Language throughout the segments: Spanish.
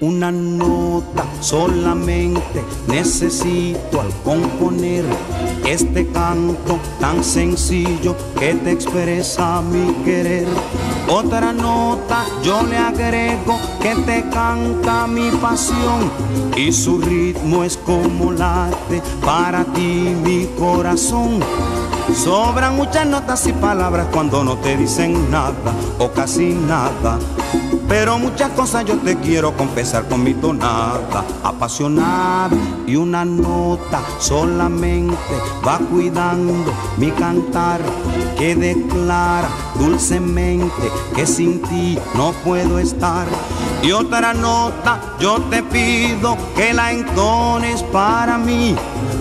Una nota solamente necesito al componer este canto tan sencillo que te expresa mi querer. Otra nota yo le agrego que te canta mi pasión y su ritmo es como late para ti mi corazón. Sobran muchas notas y palabras cuando no te dicen nada o casi nada. Pero muchas cosas yo te quiero confesar con mi tonada apasionada y una nota solamente va cuidando mi cantar que declara dulcemente que sin ti no puedo estar. Y otra nota yo te pido que la entones para mí,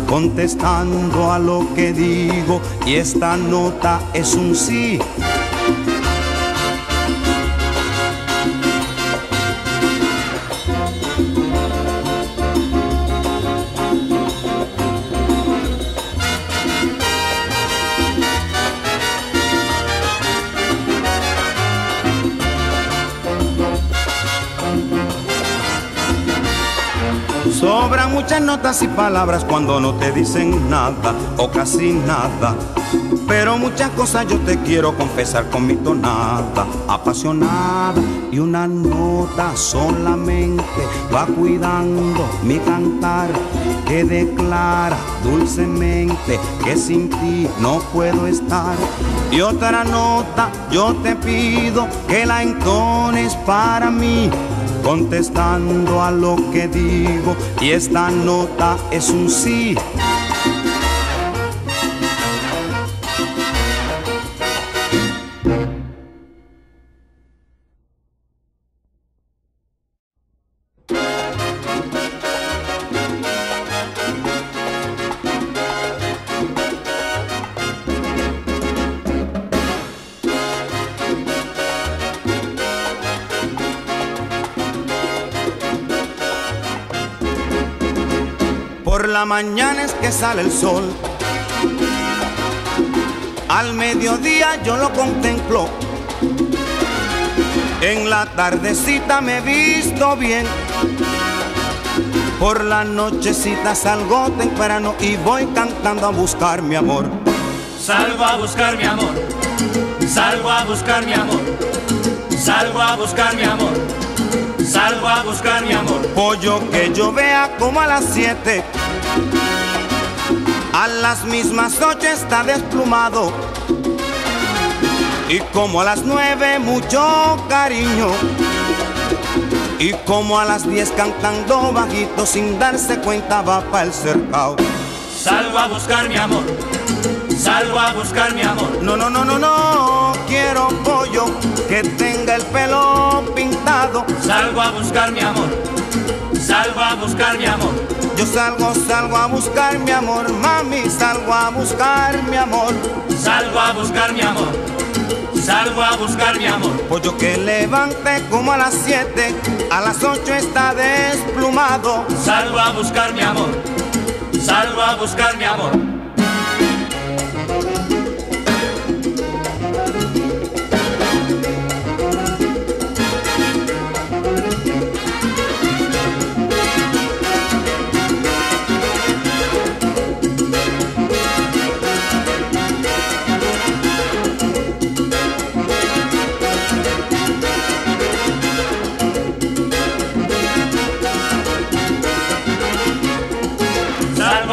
contestando a lo que digo y esta nota es un sí. Sobran muchas notas y palabras cuando no te dicen nada o casi nada. Pero muchas cosas yo te quiero confesar con mi tonada apasionada y una nota solamente va cuidando mi cantar que declara dulcemente que sin ti no puedo estar. Y otra nota yo te pido que la entones para mí contestando a lo que digo y esta nota es un sí. La mañana es que sale el sol. Al mediodía yo lo contemplo. En la tardecita me visto bien. Por la nochecita salgo temprano y voy cantando a buscar mi amor. Salgo a buscar mi amor. Salgo a buscar mi amor. Salgo a buscar mi amor. Salgo a buscar mi amor. Pollo que yo vea como a las siete. A las mismas ocho está desplumado. Y como a las nueve mucho cariño. Y como a las diez cantando bajito sin darse cuenta va para el cercado. Salgo a buscar mi amor. Salgo a buscar mi amor. No, no, no, no, no. Quiero pollo que tenga el pelo pintado. Salgo a buscar mi amor. Salgo a buscar mi amor. Yo salgo, salgo a buscar mi amor, mami, salgo a buscar mi amor. Salgo a buscar mi amor. Salgo a buscar mi amor. Pollo que levante como a las siete, a las ocho está desplumado. Salgo a buscar mi amor. Salgo a buscar mi amor.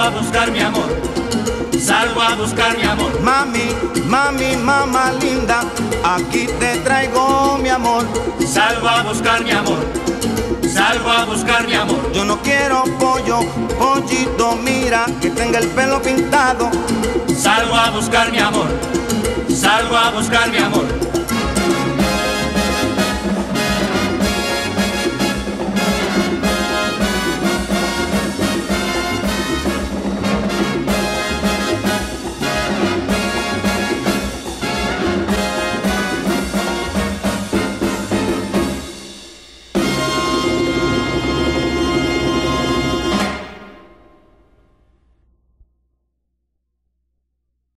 A buscar mi amor. Salgo a buscar mi amor. Mami, mami, mamá linda, aquí te traigo mi amor. Salgo a buscar mi amor. Salgo a buscar mi amor. Yo no quiero pollo, pollito, mira, que tenga el pelo pintado. Salgo a buscar mi amor. Salgo a buscar mi amor.